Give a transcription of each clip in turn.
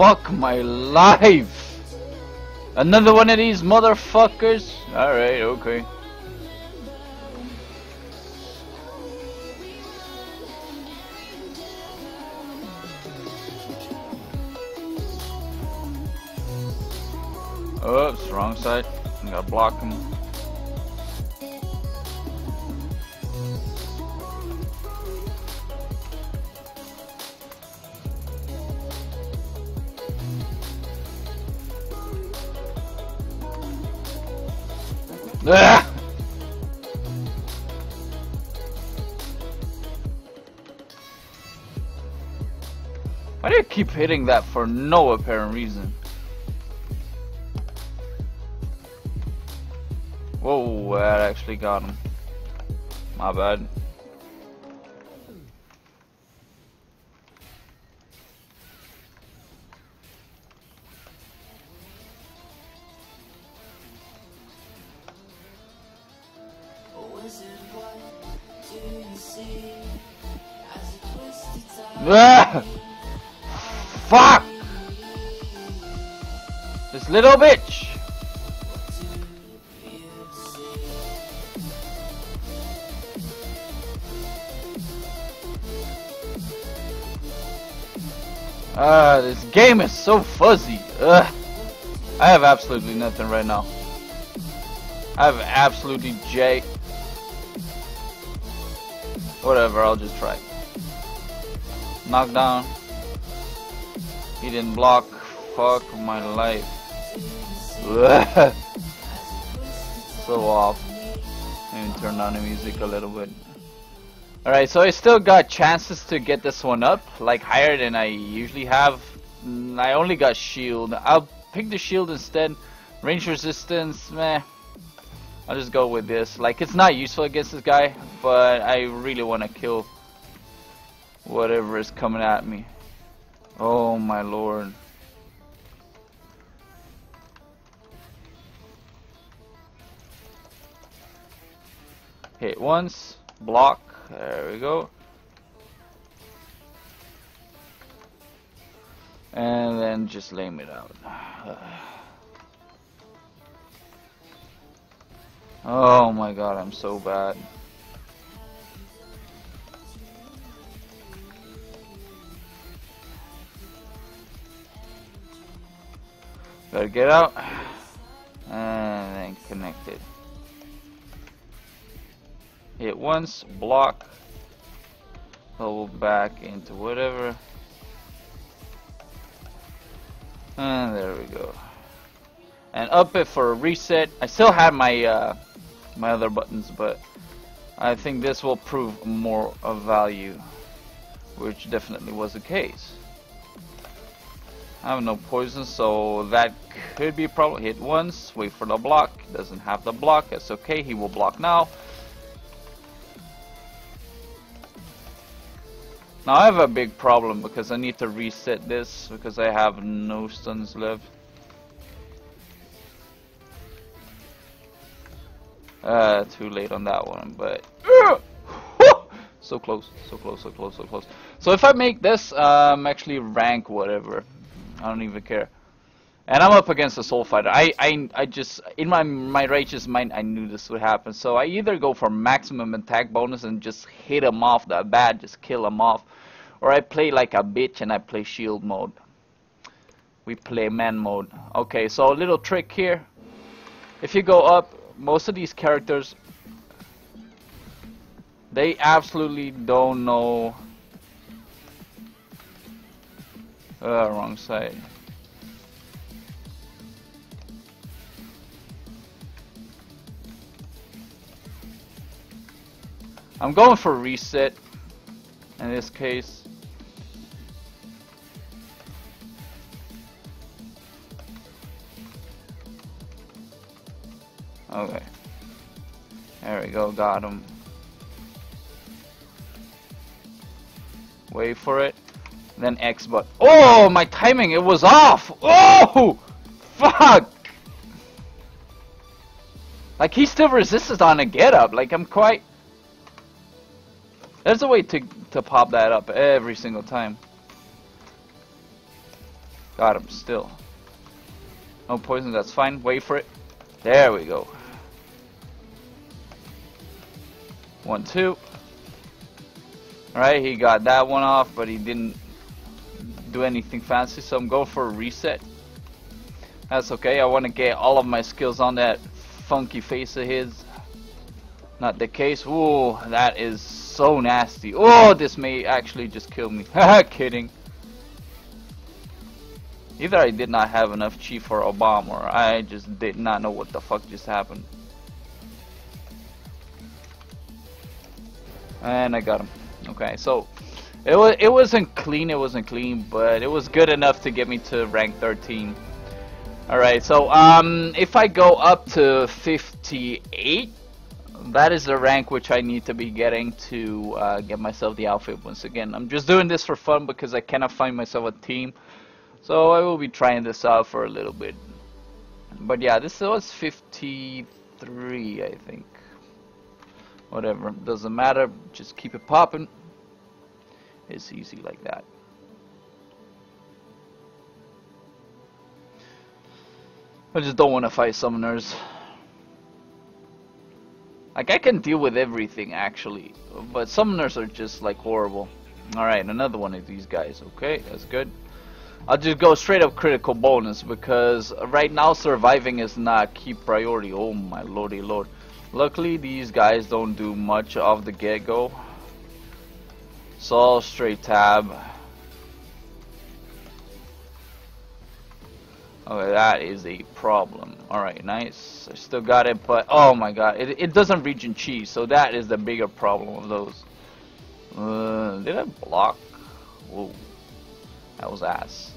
Fuck my life! Another one of these motherfuckers? Alright, okay. Oops, wrong side. I gotta block him. Why do you keep hitting that for no apparent reason? Whoa, that actually got him. My bad. Ah! Fuck! This little bitch! Ah, this game is so fuzzy. Ugh. I have absolutely nothing right now. I have absolutely J. Whatever, I'll just try. Knockdown. He didn't block. Fuck my life. So off. Maybe turn down the music a little bit. Alright, so I still got chances to get this one up, like higher than I usually have. Mm, I only got shield. I'll pick the shield instead. Range resistance, meh. I'll just go with this. Like, it's not useful against this guy, but I really want to kill whatever is coming at me. Oh my lord. Hit once, block, there we go. And then just lame it out. Oh my god, I'm so bad. Gotta get out and then connect it. Hit once, block, Go back into whatever. And there we go. And up it for a reset. I still have my uh, my other buttons, but I think this will prove more of value, which definitely was the case. I have no poison, so that could be a problem. Hit once, wait for the block. Doesn't have the block. That's okay. He will block now. Now I have a big problem because I need to reset this because I have no stuns left. Uh, too late on that one, but so close, so close, so close, so close. So if I make this, um, actually rank whatever, I don't even care. And I'm up against a soul fighter. I, I, I just in my my righteous mind, I knew this would happen. So I either go for maximum attack bonus and just hit him off that bad, just kill him off, or I play like a bitch and I play shield mode. We play man mode. Okay, so a little trick here. If you go up, most of these characters, they absolutely don't know. Uh, wrong side. I'm going for reset in this case. Okay. There we go, got him. Wait for it. Then X but Oh my timing it was off! Oh fuck! Like he still resisted on a get up, like I'm quite there's a way to, to pop that up every single time. Got him still. No poison, that's fine. Wait for it. There we go. One, two. Alright, he got that one off, but he didn't do anything fancy, so I'm going for a reset. That's okay, I want to get all of my skills on that funky face of his. Not the case. Ooh, that is so nasty. Oh, this may actually just kill me. Haha, kidding. Either I did not have enough chi for a bomb, or I just did not know what the fuck just happened. And I got him. Okay, so it was it wasn't clean. It wasn't clean, but it was good enough to get me to rank 13. All right, so um, if I go up to 58, that is the rank which I need to be getting to uh, get myself the outfit once again. I'm just doing this for fun because I cannot find myself a team. So I will be trying this out for a little bit. But yeah, this was 53, I think. Whatever, doesn't matter. Just keep it popping. It's easy like that. I just don't want to fight summoners. Like I can deal with everything actually, but summoners are just like horrible. Alright, another one of these guys. Okay, that's good. I'll just go straight up critical bonus because right now surviving is not a key priority. Oh my lordy lord. Luckily these guys don't do much of the get-go. So straight tab. Okay, that is a problem. Alright, nice. I still got it, but oh my god, it, it doesn't regen cheese, so that is the bigger problem of those. Uh, did I block? Whoa. That was ass.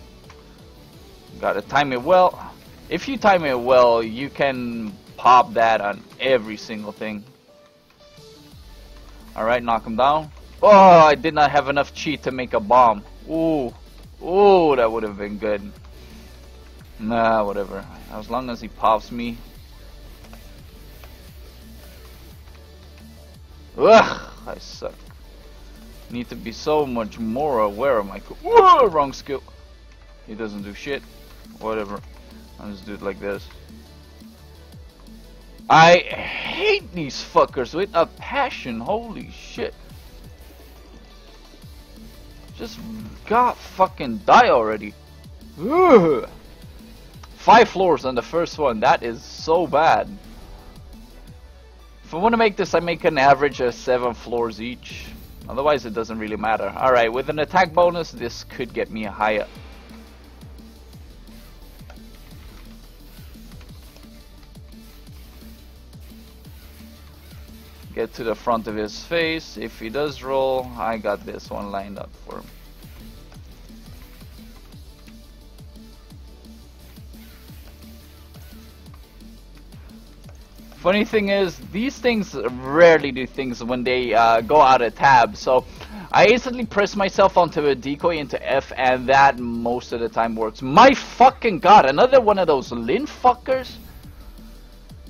Gotta time it well. If you time it well, you can pop that on every single thing. Alright, knock him down. Oh, I did not have enough chi to make a bomb. Ooh. Ooh, that would have been good. Nah, whatever. As long as he pops me. Ugh, I suck. Need to be so much more aware of my. Whoa, wrong skill. He doesn't do shit. Whatever. I'll just do it like this. I hate these fuckers with a passion. Holy shit. Just god fucking die already. Ugh. Five floors on the first one. That is so bad. If I want to make this, I make an average of seven floors each. Otherwise, it doesn't really matter. Alright, with an attack bonus, this could get me a higher. Get to the front of his face. If he does roll, I got this one lined up for him. Funny thing is, these things rarely do things when they uh, go out of tab. So I instantly press myself onto a decoy into F, and that most of the time works. My fucking god, another one of those Lin fuckers.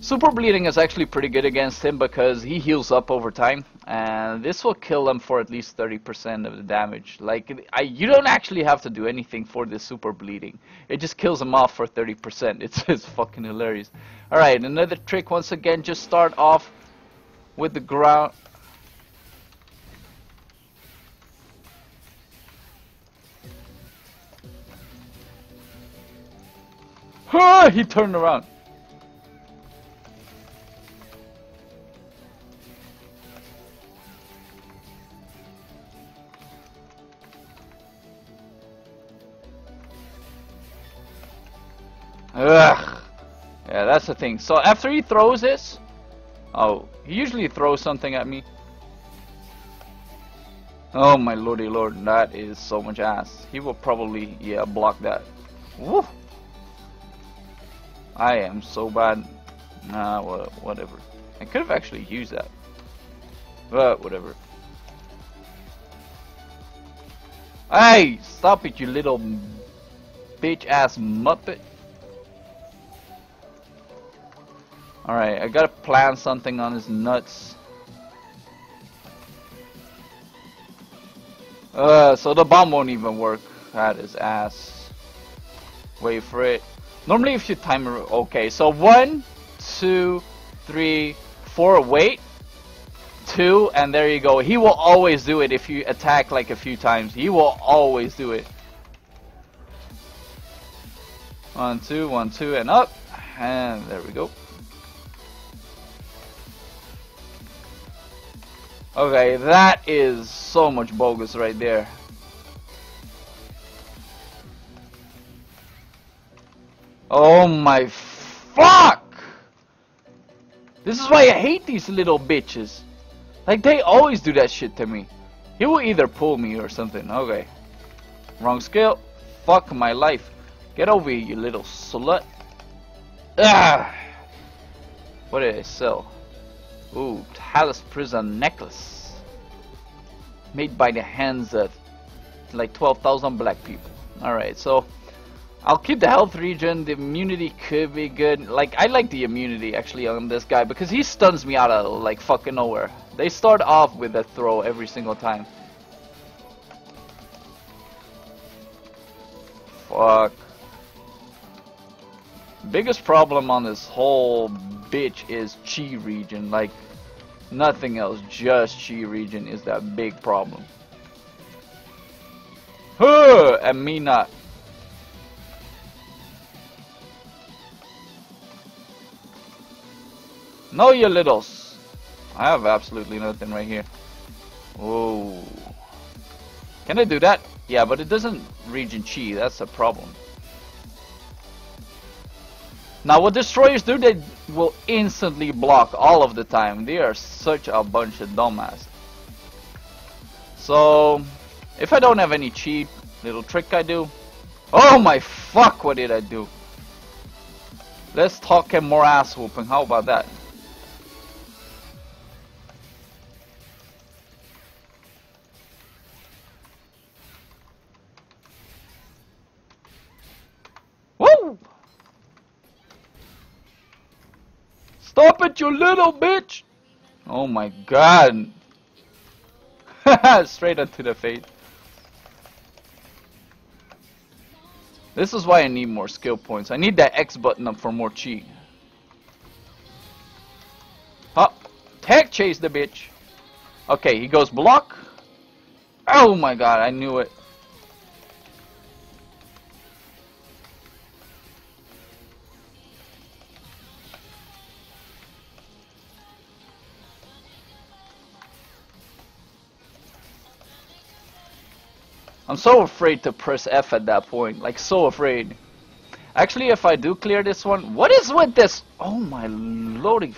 Super bleeding is actually pretty good against him because he heals up over time, and this will kill him for at least 30% of the damage. Like, I, you don't actually have to do anything for this super bleeding. It just kills him off for 30%. It's, it's fucking hilarious. Alright, another trick once again, just start off with the ground. He turned around. Ugh. Yeah, that's the thing. So after he throws this, oh, he usually throws something at me. Oh my lordy lord, that is so much ass. He will probably, yeah, block that. Woo! I am so bad. Nah, whatever. I could have actually used that. But whatever. Hey, stop it, you little bitch ass muppet. Alright, I gotta plan something on his nuts. Uh, so the bomb won't even work at his ass. Wait for it. Normally if you time it, okay, so one, two, three, four, wait, two, and there you go. He will always do it if you attack like a few times. He will always do it. One, two, one, two, and up, and there we go. Okay, that is so much bogus right there. Oh my fuck! This is why I hate these little bitches. Like, they always do that shit to me. He will either pull me or something. Okay. Wrong skill. Fuck my life. Get over here, you little slut. Ah! What did I sell? Ooh, Talos Prison necklace. Made by the hands of like 12,000 black people. Alright, so I'll keep the health regen. The immunity could be good. Like, I like the immunity actually on this guy because he stuns me out of like fucking nowhere. They start off with a throw every single time. Fuck. Biggest problem on this whole bitch is chi regen Like, nothing else. Just chi regen is that big problem. Huh! And me not. No, you littles. I have absolutely nothing right here. Oh. Can I do that? Yeah, but it doesn't regen chi. That's a problem. Now what destroyers do, they will instantly block all of the time. They are such a bunch of dumbass. So, if I don't have any cheat, little trick I do. Oh my fuck, what did I do? Let's talk and more ass whooping, how about that? Stop it, you little bitch! Oh my god. Straight into the face. This is why I need more skill points. I need that X button up for more chi. Huh. Tech chase the bitch. Okay, he goes block. Oh my god, I knew it. I'm so afraid to press F at that point. Like, so afraid. Actually, if I do clear this one... What is with this? Oh my lordy.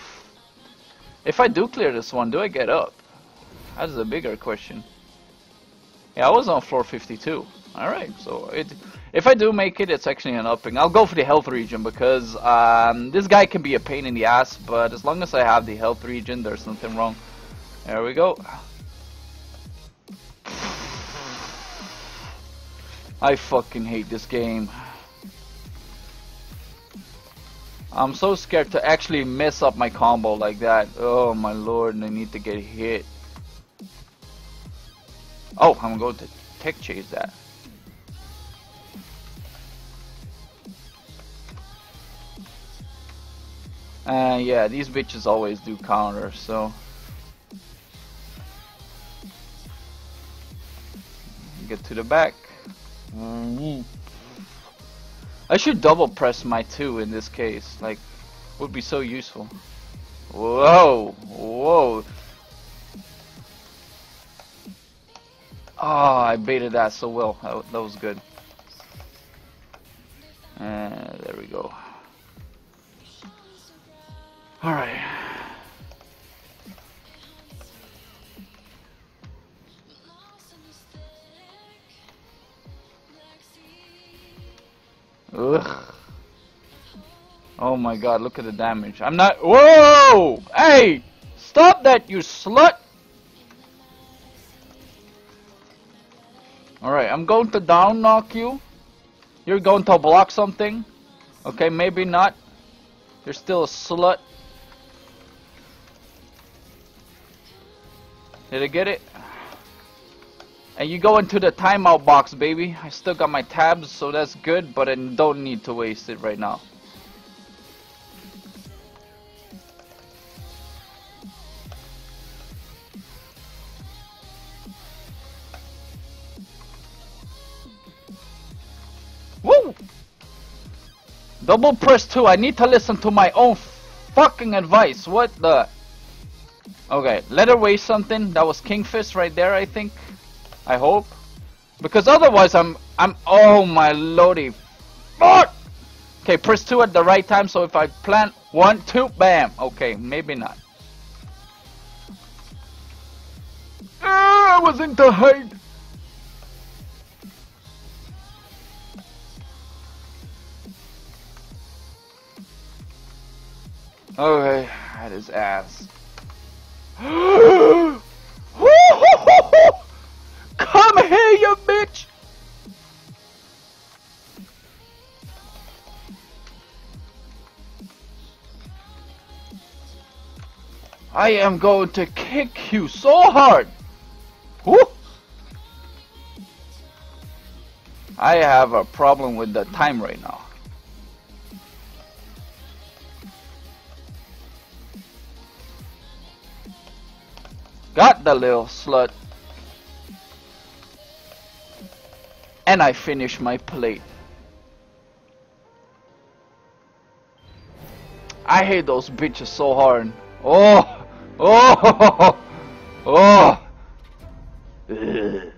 If I do clear this one, do I get up? That's a bigger question. Yeah, I was on floor 52. Alright, so it, if I do make it, it's actually an upping. I'll go for the health regen because um, this guy can be a pain in the ass, but as long as I have the health regen, there's nothing wrong. There we go. I fucking hate this game. I'm so scared to actually mess up my combo like that. Oh my lord, I need to get hit. Oh, I'm going to tech chase that. Uh, yeah, these bitches always do counter, so. Get to the back. Mhm. I should double press my 2 in this case, like, would be so useful. Whoa, whoa. Oh, I baited that so well. That, that was good. Uh, there we go. Alright. My god, look at the damage. I'm not- Whoa! Hey! Stop that, you slut! Alright, I'm going to down knock you. You're going to block something. Okay, maybe not. You're still a slut. Did I get it? And you go into the timeout box, baby. I still got my tabs, so that's good, but I don't need to waste it right now. Double press 2. I need to listen to my own fucking advice. What the? Okay, let her waste something. That was Kingfist right there, I think. I hope. Because otherwise I'm I'm oh my lordy fuck! Okay, press two at the right time so if I plant one, two, bam. Okay, maybe not. Ah, I was into hide. Okay, that is ass. Come here, you bitch! I am going to kick you so hard. I have a problem with the time right now. The little slut. And I finish my plate. I hate those bitches so hard. Oh! Oh! Oh! Ugh.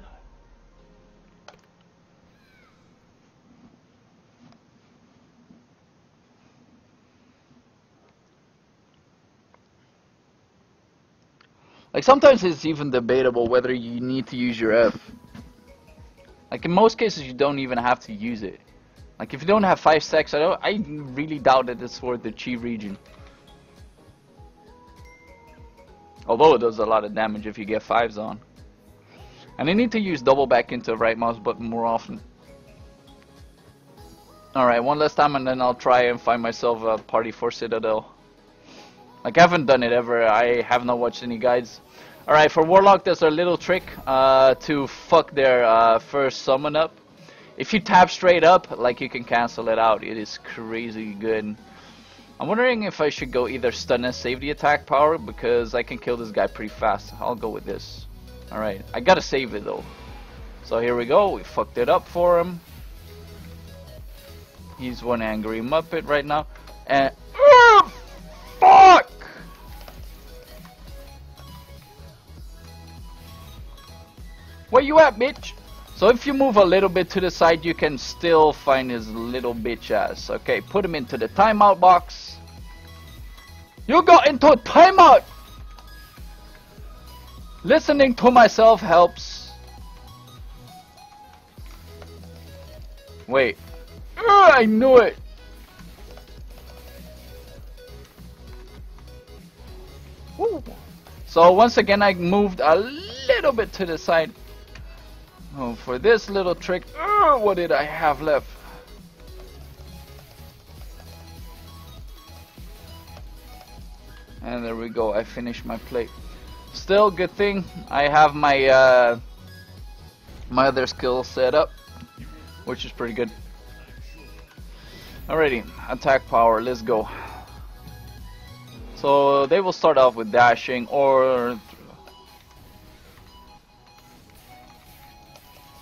Like sometimes it's even debatable whether you need to use your F. Like in most cases you don't even have to use it. Like if you don't have five stacks, I don't I really doubt that it's for the chi regen. Although it does a lot of damage if you get fives on. And I need to use double back into right mouse button more often. Alright, one last time and then I'll try and find myself a party for Citadel. Like I haven't done it ever, I have not watched any guides. Alright, for Warlock there's a little trick uh, to fuck their uh, first summon up. If you tap straight up, like you can cancel it out, it is crazy good. I'm wondering if I should go either stun and save the attack power, because I can kill this guy pretty fast. I'll go with this. Alright, I gotta save it though. So here we go, we fucked it up for him. He's one angry Muppet right now. And... you at, bitch? So if you move a little bit to the side, you can still find his little bitch ass. Okay, put him into the timeout box. You got into a timeout! Listening to myself helps. Wait. Ugh, I knew it! Woo. So once again I moved a little bit to the side. Oh, for this little trick, uh, what did I have left? And there we go, I finished my plate. Still, good thing I have my uh, my other skill set up, which is pretty good. Alrighty, attack power, let's go. So they will start off with dashing or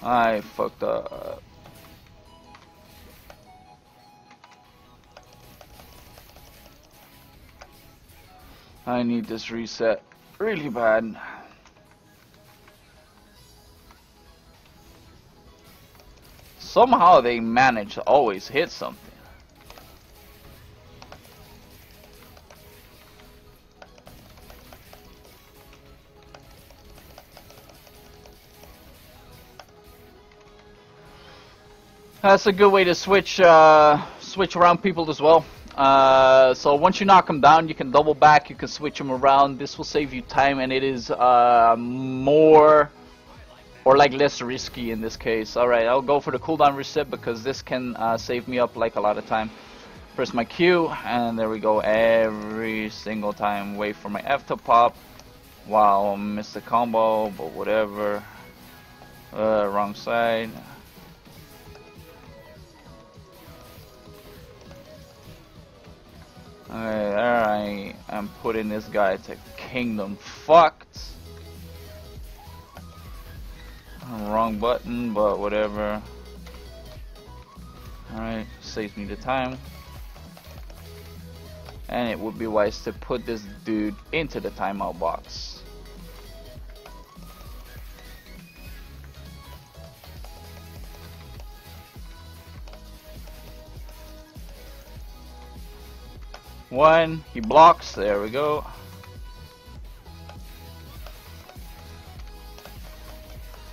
I fucked up. I need this reset really bad. Somehow they manage to always hit something. That's a good way to switch uh, switch around people as well. Uh, so once you knock them down, you can double back. You can switch them around. This will save you time, and it is uh, more or like less risky in this case. All right, I'll go for the cooldown reset because this can uh, save me up like a lot of time. Press my Q, and there we go. Every single time, wait for my F to pop. Wow, missed the combo, but whatever. Uh, wrong side. I am putting this guy to kingdom fucked. Wrong button, but whatever. Alright, saves me the time. And it would be wise to put this dude into the timeout box. One, he blocks, there we go.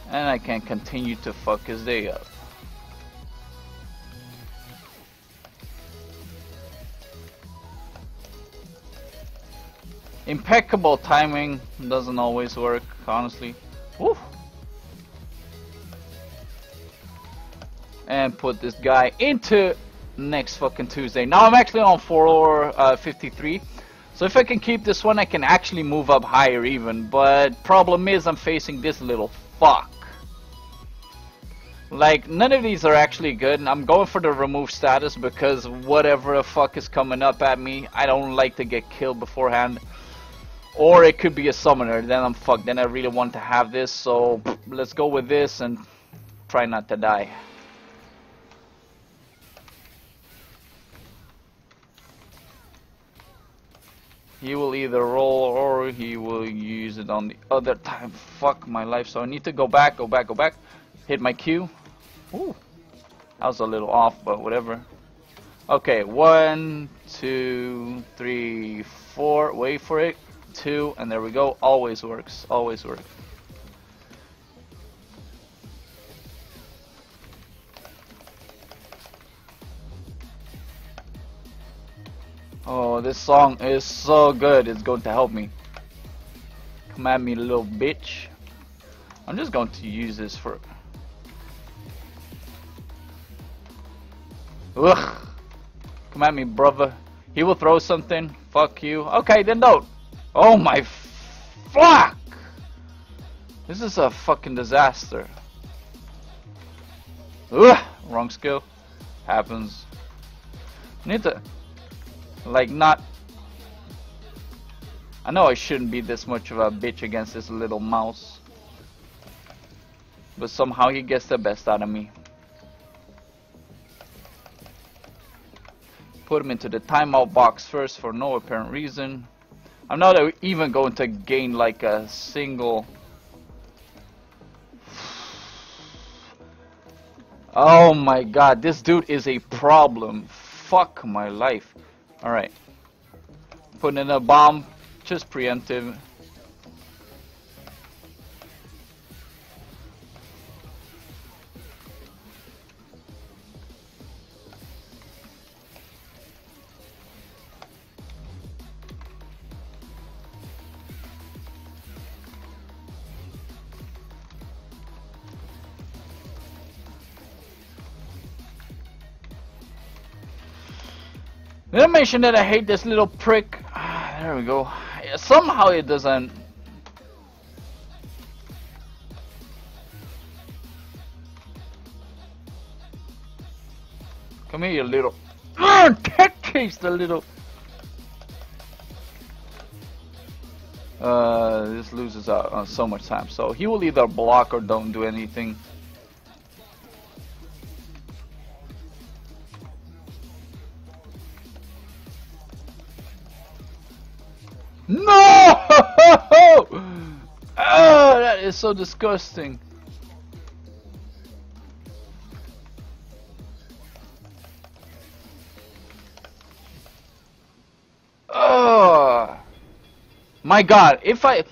And I can continue to fuck his day up. Impeccable timing doesn't always work, honestly. Woo. And put this guy into next fucking Tuesday. Now I'm actually on 4 or uh, 53. So if I can keep this one, I can actually move up higher even. But problem is I'm facing this little fuck. Like, none of these are actually good. And I'm going for the remove status because whatever the fuck is coming up at me, I don't like to get killed beforehand. Or it could be a summoner, then I'm fucked. Then I really want to have this, so let's go with this and try not to die. He will either roll or he will use it on the other time. Fuck my life. So I need to go back, go back, go back. Hit my Q. Ooh. That was a little off, but whatever. Okay, one, two, three, four. Wait for it. Two, and there we go. Always works. Always works. Oh, this song is so good. It's going to help me. Come at me, little bitch. I'm just going to use this for... Ugh. Come at me, brother. He will throw something. Fuck you. Okay, then don't. Oh my fuck! This is a fucking disaster. Ugh. Wrong skill. Happens. Need to like not I know I shouldn't be this much of a bitch against this little mouse but somehow he gets the best out of me put him into the timeout box first for no apparent reason I'm not even going to gain like a single Oh my god, this dude is a problem. Fuck my life. Alright. Putting in a bomb, just preemptive. Did I mention that I hate this little prick? Ah, there we go. Yeah, somehow it doesn't. Come here, you little. Ah, tech chase the little. Uh, this loses uh, uh, so much time. So he will either block or don't do anything. So disgusting. Oh, my God! If I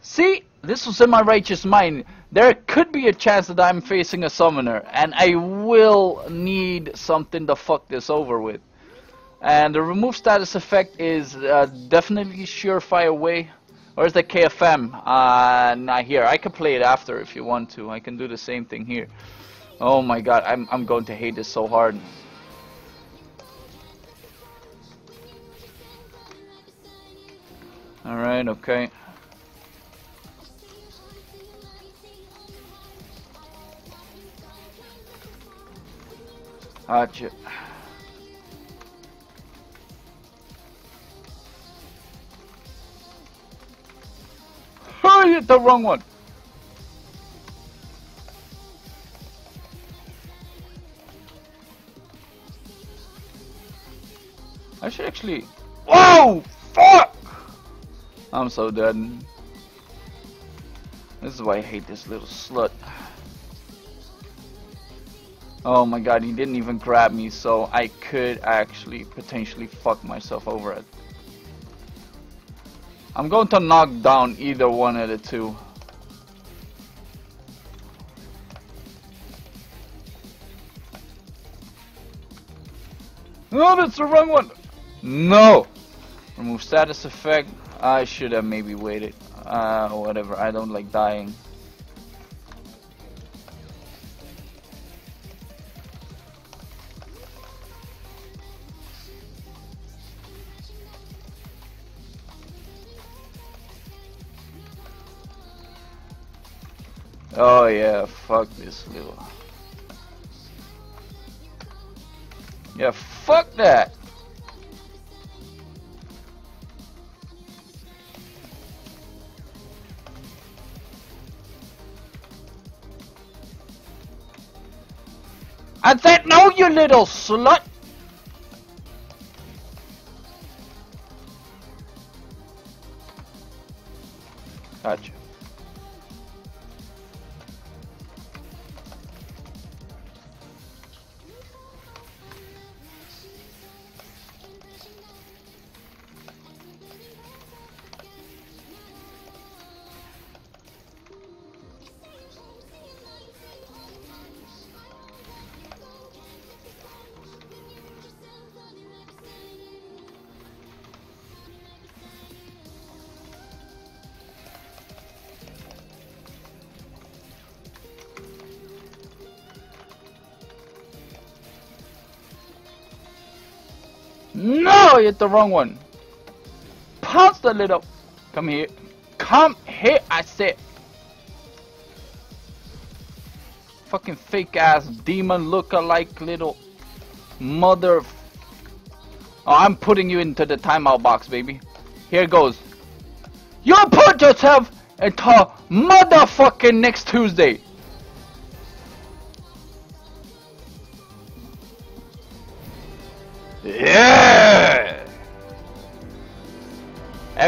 see, this was in my righteous mind. There could be a chance that I'm facing a summoner, and I will need something to fuck this over with. And the remove status effect is uh, definitely surefire way. Where's the KFM? Uh, not here. I can play it after if you want to. I can do the same thing here. Oh my god, I'm, I'm going to hate this so hard. Alright, okay. Gotcha. I hit the wrong one. I should actually. Whoa! Fuck! I'm so dead. This is why I hate this little slut. Oh my god, he didn't even grab me, so I could actually potentially fuck myself over it. I'm going to knock down either one of the two. No, that's the wrong one! No! Remove status effect. I should have maybe waited. Uh, whatever. I don't like dying. Oh yeah, fuck this little. Yeah, fuck that! I said no, you little slut! No, you hit the wrong one. Pounce the little. Come here. Come here, I said. Fucking fake ass demon look-alike little mother. Oh, I'm putting you into the timeout box, baby. Here goes. You put yourself into motherfucking next Tuesday.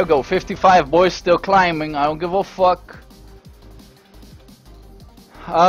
Go, 55 boys still climbing, I don't give a fuck. Uh,